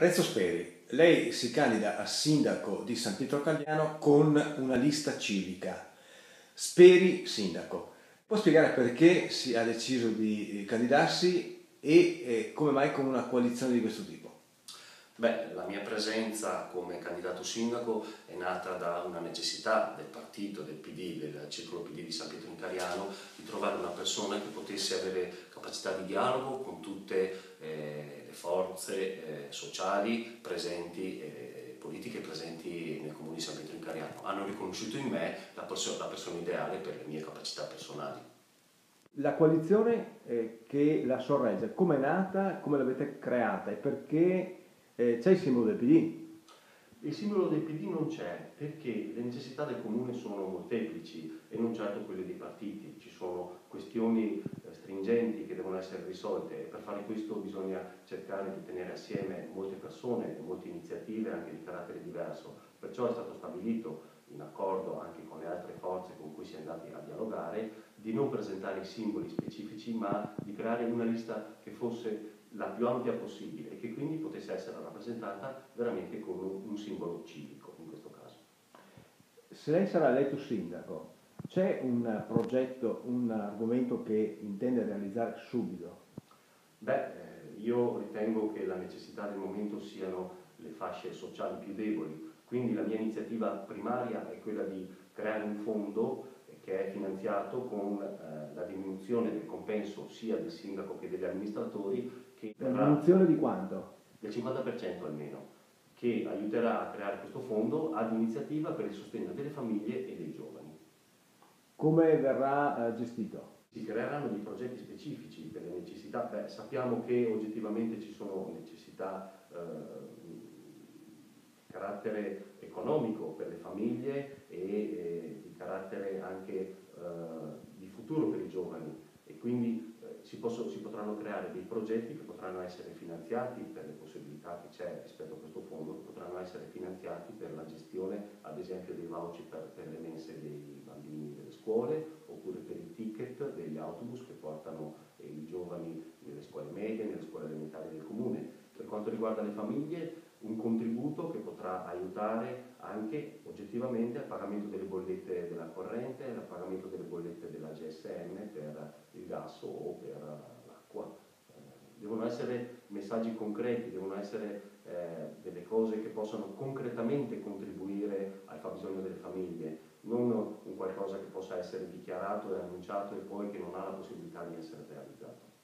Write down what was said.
Renzo Speri, lei si candida a sindaco di San Pietro Cagliano con una lista civica. Speri sindaco. Può spiegare perché si ha deciso di candidarsi e eh, come mai con una coalizione di questo tipo? Beh, la mia presenza come candidato sindaco è nata da una necessità del partito, del PD, del circolo PD di San Pietro in Cariano, di trovare una persona che potesse avere capacità di dialogo con tutte eh, forze eh, sociali presenti e politiche presenti nel comune di San Pietro in Cariano. Hanno riconosciuto in me la, perso la persona ideale per le mie capacità personali. La coalizione eh, che la sorregge, come è nata, come l'avete creata e perché eh, c'è il simbolo del PD? Il simbolo del PD non c'è perché le necessità del comune sono molteplici e non certo quelle dei partiti. Ci sono questioni eh, stringenti essere risolte e per fare questo bisogna cercare di tenere assieme molte persone, molte iniziative anche di carattere diverso. Perciò è stato stabilito, in accordo anche con le altre forze con cui si è andati a dialogare, di non presentare i simboli specifici ma di creare una lista che fosse la più ampia possibile e che quindi potesse essere rappresentata veramente con un, simbolo civico in questo caso. Se lei sarà eletto sindaco, c'è un progetto, un argomento che intende realizzare subito? Beh, eh, io ritengo che la necessità del momento siano le fasce sociali più deboli, quindi la mia iniziativa primaria è quella di creare un fondo che è finanziato con eh, la diminuzione del compenso sia del sindaco che degli amministratori. Che la diminuzione di quanto? Del 50% almeno, che aiuterà a creare questo fondo ad iniziativa per il sostegno delle famiglie e dei giovani. Come verrà eh, gestito? Si creeranno dei progetti specifici per le necessità. Beh, sappiamo che oggettivamente ci sono necessità eh, di carattere economico per le famiglie e eh, di carattere anche di futuro per i giovani e quindi si, posso, si, potranno creare dei progetti che potranno essere finanziati per le possibilità che c'è rispetto a questo fondo, che potranno essere finanziati per la gestione ad esempio dei voucher per, per le mense dei bambini delle scuole oppure per i ticket degli autobus che portano eh, i giovani nelle scuole medie, nelle scuole elementari del comune. Per quanto riguarda le famiglie, un contributo che potrà aiutare anche oggettivamente al pagamento delle bollette della corrente, al pagamento delle bollette della GSM per il gas o per l'acqua. Eh, devono essere messaggi concreti, devono essere eh, cose che possano concretamente contribuire al fabbisogno delle famiglie, non un qualcosa che possa essere dichiarato e annunciato e poi che non ha la possibilità di essere realizzato.